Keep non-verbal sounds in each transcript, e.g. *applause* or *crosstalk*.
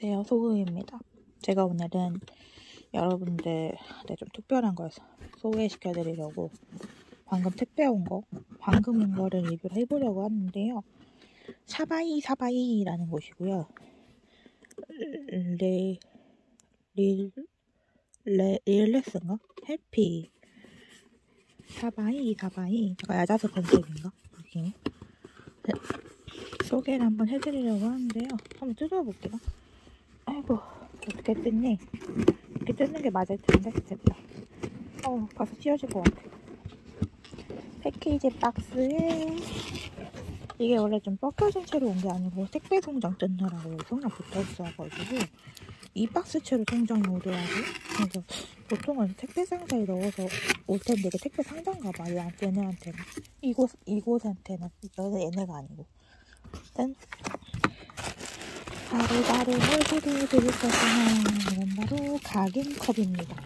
안녕하세요 소그입니다 제가 오늘은 여러분들한테 좀 특별한 걸 소개시켜 드리려고 방금 택배 온 거 방금 온 거를 리뷰를 해보려고 하는데요 사바이 사바이 라는 곳이고요 레... 릴... 레... 릴레스인가? 해피 사바이 사바이 제가 야자수 컨셉인가? 느낌이 소개를 한번 해드리려고 하는데요. 한번 뜯어볼게요. 아이고, 어떻게 뜯니? 이렇게 뜯는 게 맞을 텐데, 됐다. 어, 벌써 찢어질 것 같아. 패키지 박스에 이게 원래 좀 벗겨진 채로 온 게 아니고 택배 송장 뜯느라고 송장 붙어 있어가지고 이 박스 채로 송장이 오더라고요. 그래서 보통은 택배 상자에 넣어서 올 텐데 이게 택배 상자인가 봐요. 얘네한테는 이곳 이곳한테는 얘네가 아니고 짠! 바로바로 뭘 드릴 것이냐 이건 바로 각인컵입니다.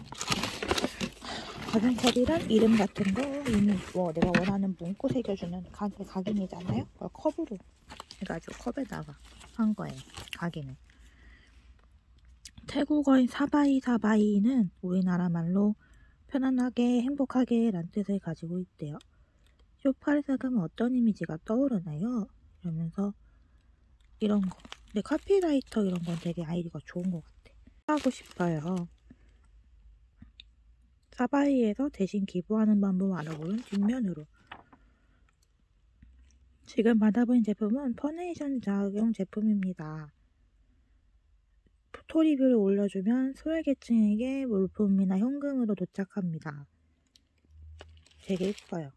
각인컵이란 이름 같은 거 이미 뭐 내가 원하는 문구 새겨주는 각, 각인이잖아요. 그걸 컵으로 해가지고 컵에다가 한 거예요. 각인을. 태국어인 사바이 사바이는 우리나라 말로 편안하게 행복하게 란 뜻을 가지고 있대요. 쇼파를 사가면 어떤 이미지가 떠오르나요? 이러면서 이런 거. 근데 카피라이터 이런 건 되게 아이디가 좋은 것 같아. 하고 싶어요. 사바이에서 대신 기부하는 방법 알아보는 뒷면으로. 지금 받아본 제품은 퍼네이션 자격 제품입니다. 포토 리뷰를 올려주면 소외계층에게 물품이나 현금으로 도착합니다. 되게 예뻐요.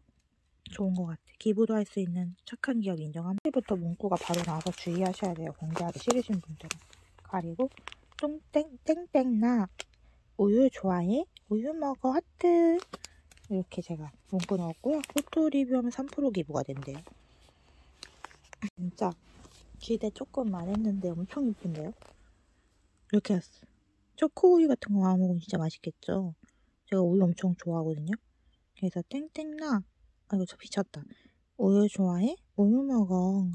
좋은 것 같아. 기부도 할 수 있는 착한 기업 인정함. 때부터 문구가 바로 나와서 주의하셔야 돼요. 공개하기 싫으신 분들은. 가리고 똥땡 땡땡 나 우유 좋아해? 우유 먹어 하트 이렇게 제가 문구 넣었고요. 포토 리뷰하면 3% 기부가 된대요. 진짜 기대 조금 안 했는데 엄청 이쁜데요? 이렇게 했어. 초코 우유 같은 거 먹으면 진짜 맛있겠죠? 제가 우유 엄청 좋아하거든요. 그래서 땡땡나 아이고 저 비쳤다. 우유 좋아해? 우유 먹어.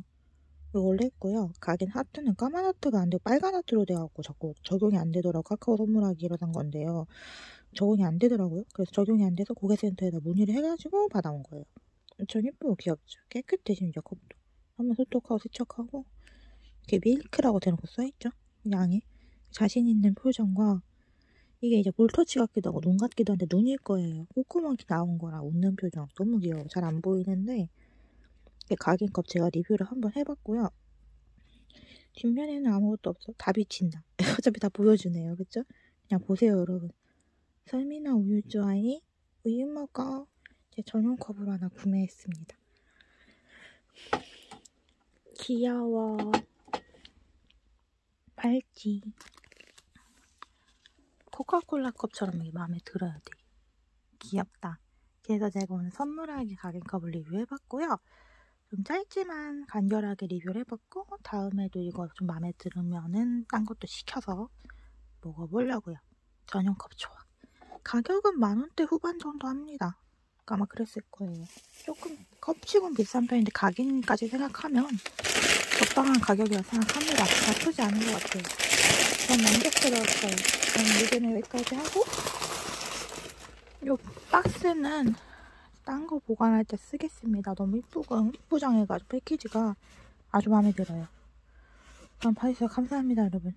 이거 원래 있고요. 가긴 하트는 까만 하트가 안 되고 빨간 하트로 돼갖고 자꾸 적용이 안 되더라고. 카카오 선물하기 이러던 건데요. 적용이 안 되더라고요. 그래서 적용이 안 돼서 고객센터에다 문의를 해가지고 받아온 거예요. 엄청 예쁘고 귀엽죠. 깨끗해 심지어 컵도. 한번 소독하고 세척하고 이렇게 밀크라고 대놓고 써있죠. 양이 자신 있는 표정과 이게 이제 볼터치 같기도 하고 눈 같기도 한데 눈일 거예요. 콧구멍이 나온 거랑 웃는 표정 너무 귀여워. 잘 안 보이는데 각인컵 제가 리뷰를 한번 해봤고요. 뒷면에는 아무것도 없어. 다 비친다. *laughs* 어차피 다 보여주네요. 그쵸? 그냥 보세요 여러분. 설미나 우유 좋아해? 우유 먹어. 제 전용 컵으로 하나 구매했습니다. 귀여워. 발찌. 코카콜라 컵처럼 이게 마음에 들어야 돼. 귀엽다. 그래서 제가 오늘 선물하기 가격컵을 리뷰해봤고요. 좀 짧지만 간결하게 리뷰를 해봤고 다음에도 이거 좀 마음에 들으면은 딴 것도 시켜서 먹어보려고요. 전용컵 좋아. 가격은 만원대 후반 정도 합니다. 아마 그랬을 거예요. 조금 컵치곤 비싼 편인데 각인까지 생각하면 적당한 가격이라 생각합니다. 나쁘지 않은 것 같아요. 전 만족스러웠어요. 저는 리뷰는 여기까지 하고 이 박스는 딴 거 보관할 때 쓰겠습니다. 너무 이쁘고 이쁘장해가지고 패키지가 아주 마음에 들어요. 그럼 봐주셔서 감사합니다 여러분.